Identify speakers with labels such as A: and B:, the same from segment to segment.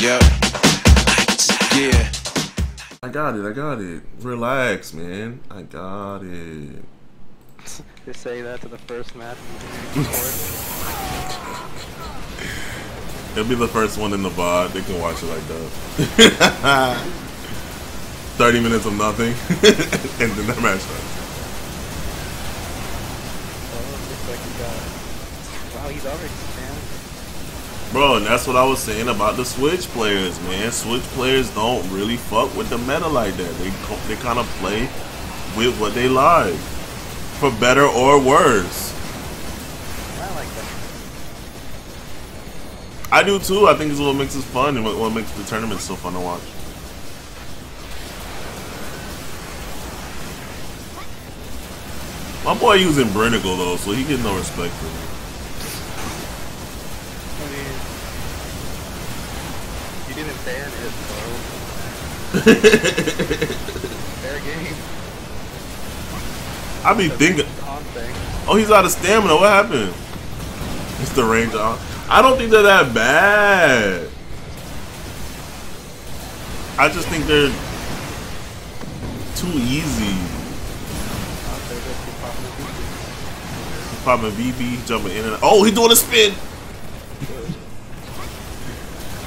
A: Yep. Yeah.
B: I got it. I got it. Relax, man. I got it.
C: Just say that to the first match.
B: It'll be the first one in the VOD. They can watch it like that. 30 minutes of nothing, and then that match starts.
C: oh, looks like he got. Wow, he's already spammed.
B: Bro, and that's what I was saying about the Switch players, man. Switch players don't really fuck with the meta like that. They they kind of play with what they like, for better or worse.
C: I like that.
B: I do too. I think it's what makes it fun and what, makes the tournament so fun to watch. My boy using Brinigal though, so he get no respect for me.
C: I mean, didn't ban it, so fair game.
B: I be thinking, oh, he's out of stamina. What happened? It's the range on. I don't think they're that bad. I just think they're too easy.
C: I'll say this, he's probably
B: Popping VB, jumping in and oh, he's doing a spin.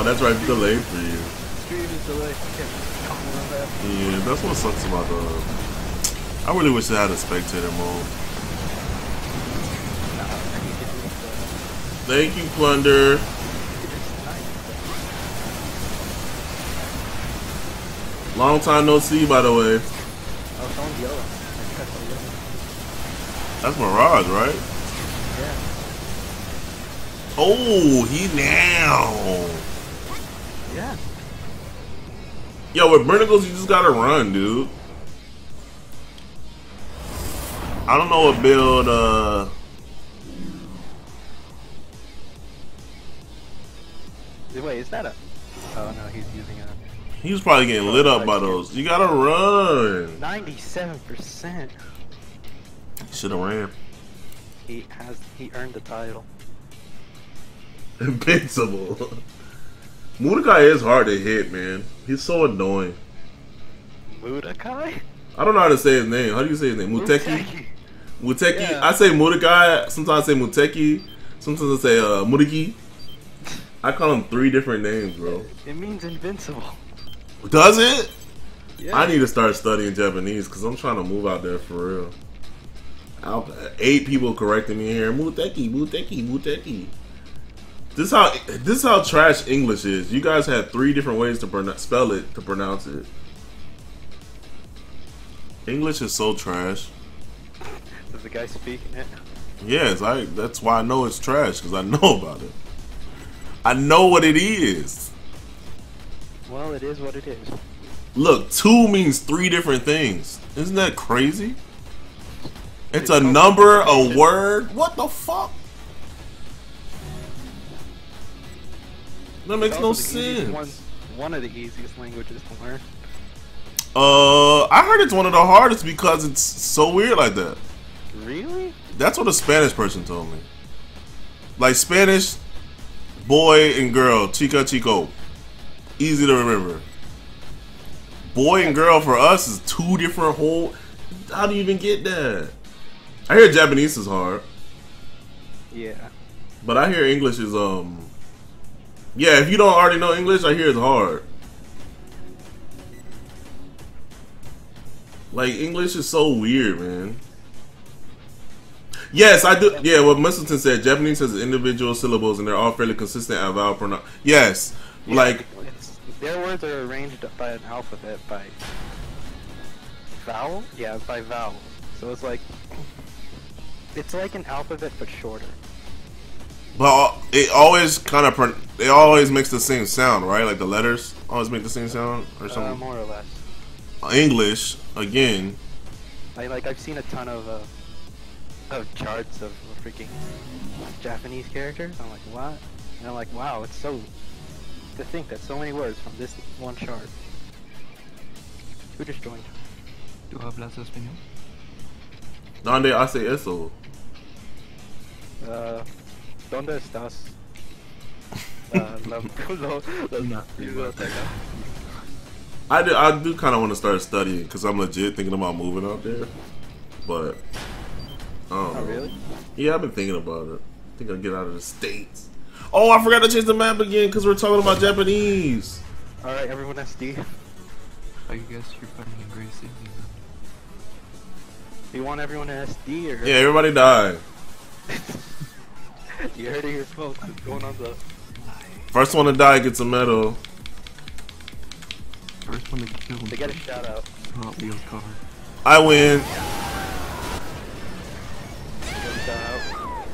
B: Oh, that's right, delayed for you.
C: Stream is delayed. Okay. comment on that.
B: Yeah, that's what sucks about the. I really wish they had a spectator mode.
C: Nah, I need to do the-
B: Thank you, Plunder. Long time no see, by the way.
C: Oh, someone's yelling. I think I saw yelling.
B: That's Mirage, right?
C: Yeah.
B: Oh, he now.
C: Yeah.
B: Yo, with Brennicles, you just gotta run, dude. I don't know what build, uh.
C: Wait, is that a? Oh no, he's using a
B: He was probably getting lit up by those. You gotta run.
C: ninety-seven percent.
B: Should have ran.
C: He has he earned the title.
B: Invincible. Mudakai is hard to hit, man. He's so annoying.
C: Mudakai?
B: I don't know how to say his name. How do you say his name? Muteki?
C: Muteki. Yeah.
B: I say Mudakai. Sometimes I say Muteki. Sometimes I say uh, Mudaki. I call him three different names, bro.
C: It means invincible.
B: Does it?
C: Yeah.
B: I need to start studying Japanese because I'm trying to move out there for real. I'll, eight people correcting me here. Muteki, Muteki, Muteki. This how this is how trash English is. You guys had three different ways to spell it to pronounce it. English is so trash.
C: Is the guy speaking it?
B: Yes, I. That's why I know it's trash because I know about it. I know what it is.
C: Well, it is what it is.
B: Look, two means three different things. Isn't that crazy? It's
C: It's
B: a number, a word. What the fuck? That makes no
C: also the easiest
B: sense.
C: One, one of the easiest languages to learn.
B: Uh, I heard it's one of the hardest because it's so weird like that.
C: Really?
B: That's what a Spanish person told me. Like Spanish, boy and girl, chica chico, easy to remember. Boy and girl for us is two different whole. How do you even get that? I hear Japanese is hard,
C: Yeah.
B: but I hear English is um. Yeah, if you don't already know English, I hear it's hard. Like English is so weird, man. Yes, I do. Yeah, what Musselton said, Japanese has individual syllables and they're all fairly consistent at vowel pronoun. Yes,
C: Yeah,
B: like
C: their words are arranged by an alphabet by vowel. Yeah, by vowel. So it's like it's like an alphabet but shorter.
B: But it always kind of pro- it always makes the same sound, right? Like the letters always make the same sound or
C: Uh,
B: something.
C: more or less.
B: English again.
C: I like I've seen a ton of uh, of charts of freaking Japanese characters. I'm like, what? And I'm like, wow, it's so to think that so many words from this one chart. Who just joined?
D: ¿Tú hablas español?
B: Donde hace eso?
C: Uh, ¿Dónde estás? Uh, go.
B: I do, I do kind of want to start studying because I'm legit thinking about moving out there. But, I don't
C: Oh,
B: know.
C: really?
B: Yeah, I've been thinking about it. I think I'll get out of the States. Oh, I forgot to change the map again because we're talking about Japanese.
C: Alright, everyone SD.
D: I guess you're fighting in Gracie.
C: You want everyone to SD or
B: Yeah, everybody died.
C: you heard it here folks, it's going on the
B: First one to die gets a medal.
D: First one to kill
C: they get a shout out.
D: Hot Wheels car.
B: I win.
C: They get a shout out.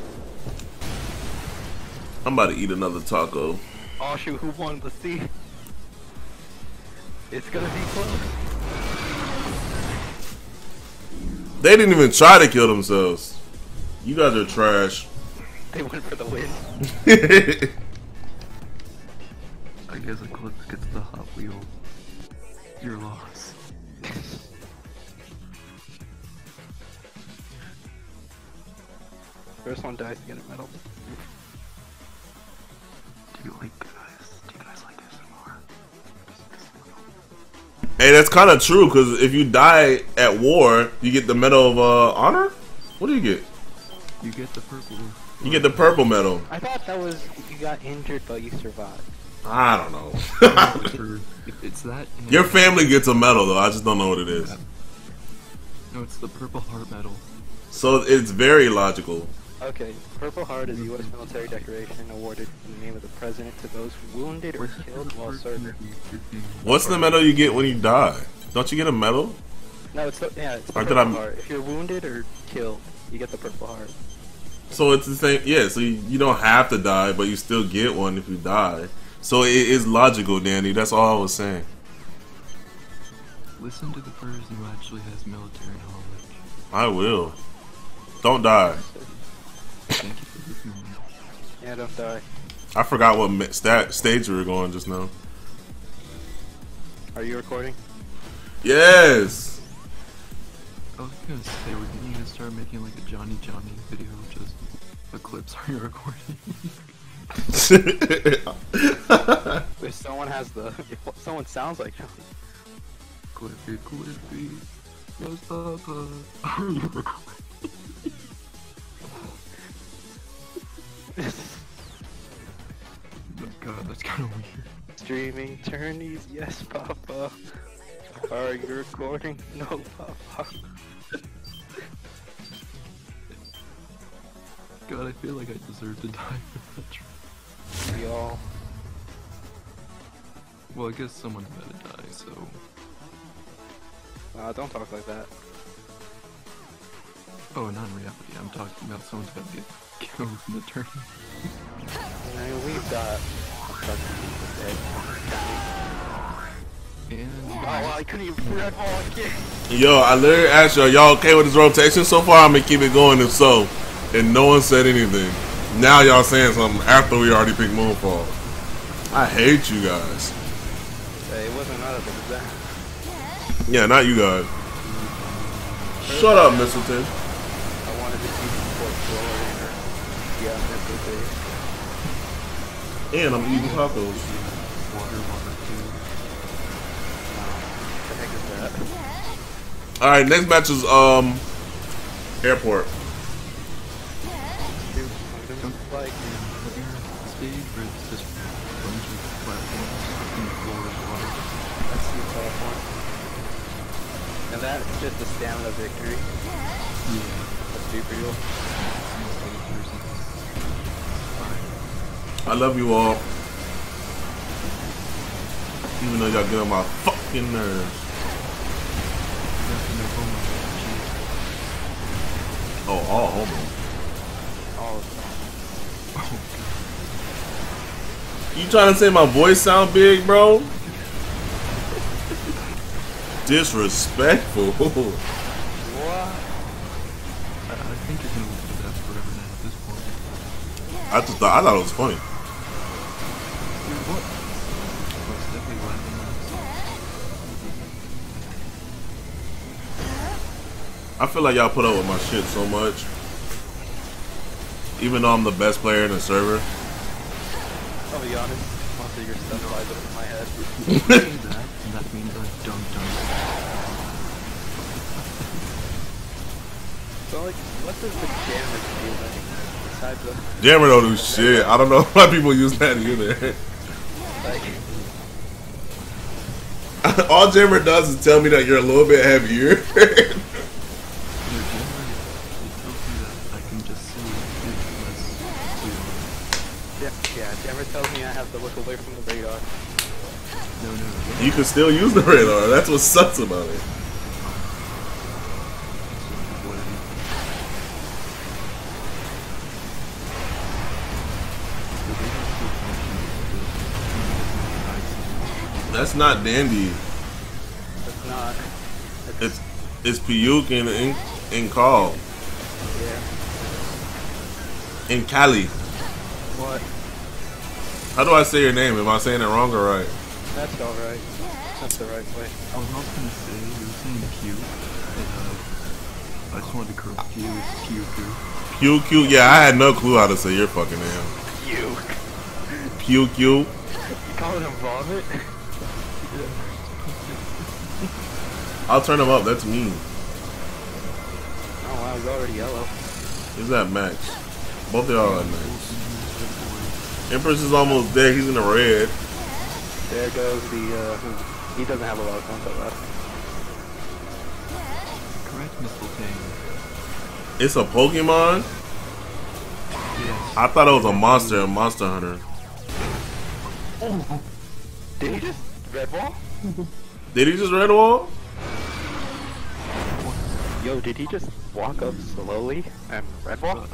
B: I'm about to eat another taco.
C: Oh shoot, who won the C? It's gonna be close.
B: They didn't even try to kill themselves. You guys are trash.
C: They went for the win.
D: I guess Eclipse gets the Hot Wheels. Your loss.
C: First one dies to get a medal.
D: Do you like guys? Do you guys like SMR?
B: hey, that's kind of true because if you die at war, you get the Medal of uh, Honor. What do you get?
D: You get the purple.
B: You get the purple medal.
C: I thought that was you got injured but you survived.
B: I don't know.
D: It's that. and-
B: Your family gets a medal though. I just don't know what it is.
D: No, it's the purple heart medal.
B: So it's very logical.
C: Okay, Purple Heart is a U.S. military decoration awarded in the name of the President to those wounded or killed while serving.
D: movie you're being-
B: What's the medal you get when you die? Don't you get a medal?
C: No, it's the, yeah, it's the Purple Heart. If you're wounded or killed, you get the Purple Heart.
B: So it's the same. Yeah. So you, you don't have to die, but you still get one if you die. So it is logical, Danny. That's all I was saying.
D: Listen to the person who actually has military knowledge.
B: I will. Don't die.
D: Thank you for listening.
C: Yeah, don't die.
B: I forgot what stat stage we were going just now.
C: Are you recording?
B: Yes.
D: I was gonna say we're gonna start making like a Johnny Johnny video, just the clips are you recording?
C: If someone has the, if someone sounds like Johnny,
D: Clippy Clippy, uh, oh yes Papa, are you recording? Oh God, that's kind of weird.
C: streaming tourneys, yes, Papa. Are you recording? No, Papa.
D: God, I feel like I deserve to die for that.
C: We all.
D: Well, I guess someone had to die, so
C: Uh, don't talk like that.
D: oh, not in reality. I'm talking about someone's to get killed in the tournament.
C: I mean, we've got. a people dead.
B: Yo, I literally asked y'all, y'all okay with this rotation so far? I'm gonna keep it going if so. And no one said anything. Now y'all saying something after we already picked Moonfall. I hate you guys.
C: Hey, it wasn't out of the.
B: Yeah, not you guys. Shut up, Mistleton.
C: I wanted to see support Florida or yeah, Mississippi.
B: And I'm eating tacos. All right, next match is um airport.
C: Dude, something like
D: The stage where it's just a bunch of platforms and the floor is water.
C: Let's see platform. And that's just a stamina victory.
D: Yeah.
C: Let's be real.
D: Seems like a person. Alright.
B: I love you all. Even though y'all get on my fucking nerves.
D: Nothing no homo.
B: Oh, all homo.
C: All of them.
B: You trying to say my voice sound big, bro? Disrespectful.
C: What?
D: I, I think you're gonna with that forever now at this point.
B: I just thought I thought it was funny.
D: Dude, I
B: feel like y'all put up with my shit so much. Even though I'm the best player in the server.
C: I'll be honest, most of your stuff flies over my head.
D: That, that means I've dunked on
C: So like, what does the jammer do like, besides the,
B: Jammer don't do shit. I don't know why people use that either. All Jammer does is tell me that you're a little bit heavier.
D: jammer tells me I
C: have to look away from the radar.
D: No, no, no.
B: you can still use the radar. That's what sucks about it.
D: What I The radar still functions,
B: That's not dandy.
C: It's not.
B: It's it's Piyuk and in, in call
C: Yeah.
B: in Cali.
C: What?
B: How do I say your name? Am I saying it wrong or right?
C: That's alright. That's the right way.
D: I was also gonna say, you were saying Q, and uh, I just wanted to correct you, it's Q, Q.
B: Q Q. Yeah, I had no clue how to say your fucking name.
C: You.
B: Q Q.
C: You calling him vomit?
B: I'll turn him up. That's me.
C: Oh wow, he's already yellow.
B: Is that Max? Both of y'all are Max. Empress is almost dead. He's in the red.
C: There goes the, uh, he doesn't have a lot of content left.
D: Correct, Miss Tang.
B: It's a Pokemon.
D: Yes.
B: I thought it was a monster, a Monster Hunter.
C: Did he just red wall?
B: Did he just red wall?
C: Yo, did he just walk up slowly and red
D: Uh,
C: wall?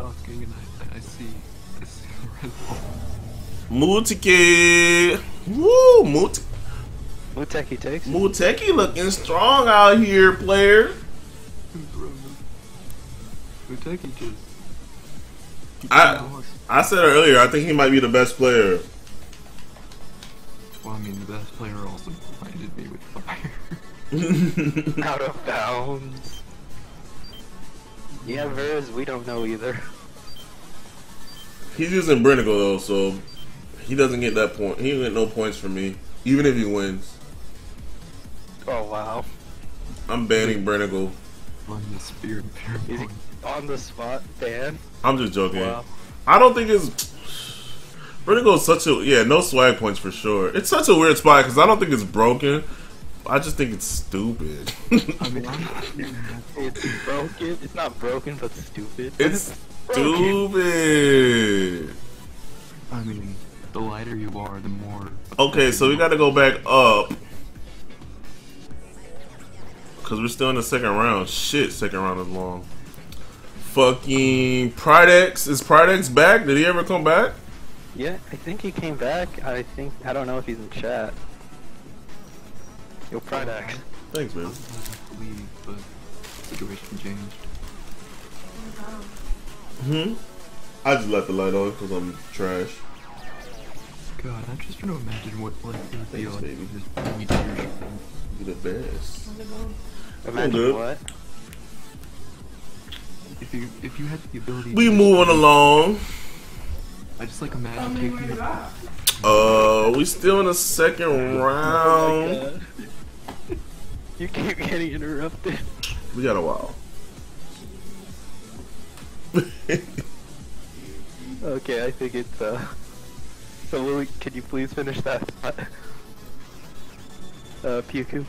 D: oh, gang, and I, I see, I see the red ball.
B: Muteki. Woo, Mut
C: Muteki takes.
B: Muteki looking strong out here, player.
D: Bro, Muteki just...
B: I I said earlier, I think he might be the best player.
D: Well, I mean, the best player also blinded me with fire.
C: Out of bounds. Yeah, Verz, we don't know either.
B: He's using Brenigal though, so he doesn't get that point. He get no points from me, even if he wins.
C: Oh wow.
B: I'm banning Brenigal.
D: On the spear and
C: Is he
D: pheromone.
C: on the spot ban?
B: I'm just joking.
C: Wow.
B: I don't think it's. Brenigal is such a yeah, no swag points for sure. It's such a weird spot because I don't think it's broken. I just think it's stupid.
D: I mean, I'm not saying that.
C: It's broken. It's not broken, but stupid.
B: it's
C: broken.
B: Stupid.
D: I mean, the lighter you are, the more.
B: Okay, so we got to go back up because we're still in the second round. Shit, second round is long. Fucking Pridex is Pridex back? Did he ever come back?
C: Yeah, I think he came back. I think I don't know if he's in chat. Yo, Pridex.
B: Thanks, man.
D: leave, but situation changed.
B: Hmm. I just left the light on because I'm trash.
D: God, I'm just trying to imagine what like it would be
B: Thanks,
D: like
B: baby.
D: just meet your show.
B: The best.
C: Imagine
B: good.
C: what?
D: If you if you had the ability.
B: We
D: to-
B: moving along.
D: I just like imagine taking.
B: Uh, we still in the second round.
C: You keep getting interrupted.
B: We got a while.
C: Okay, I think it's uh. So Lily, can you please finish that? thought? Uh, Puku.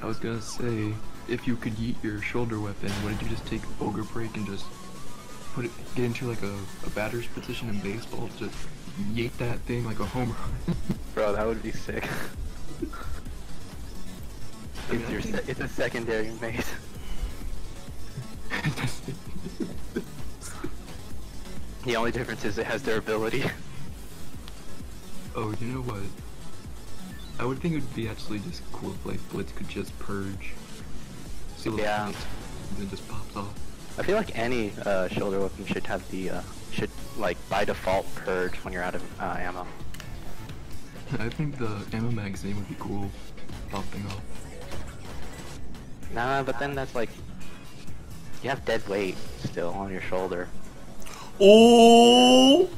D: I was gonna say, if you could yeet your shoulder weapon, wouldn't you just take ogre break and just put it get into like a, a batter's position in baseball, just yeet that thing like a home run?
C: Bro, that would be sick.
D: I mean,
C: It's, your it's a secondary mace. The only difference is it has durability.
D: oh, you know what? I would think it would be actually just cool if like Blitz could just purge. See what
C: Yeah.
D: happens, and then just pops off.
C: I feel like any uh, shoulder weapon should have the uh, should like by default purge when you're out of uh, ammo.
D: I think the ammo magazine would be cool, popping off.
C: Nah, but then that's like you have dead weight still on your shoulder.
B: Ooh.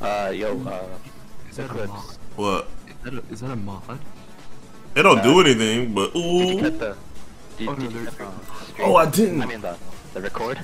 C: Uh, yo, uh,
D: Is that a
C: Eclipse.
D: mod?
B: What?
D: Is that a, is that a mod?
B: It don't
C: Uh,
B: do anything, but
C: did you cut the? Did,
D: Oh, no,
C: did you cut the?
B: Oh, I didn't.
C: I mean the the record.